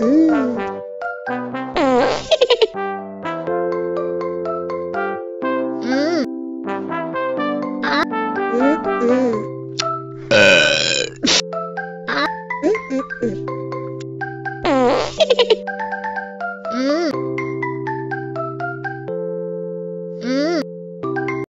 Mmm. 음.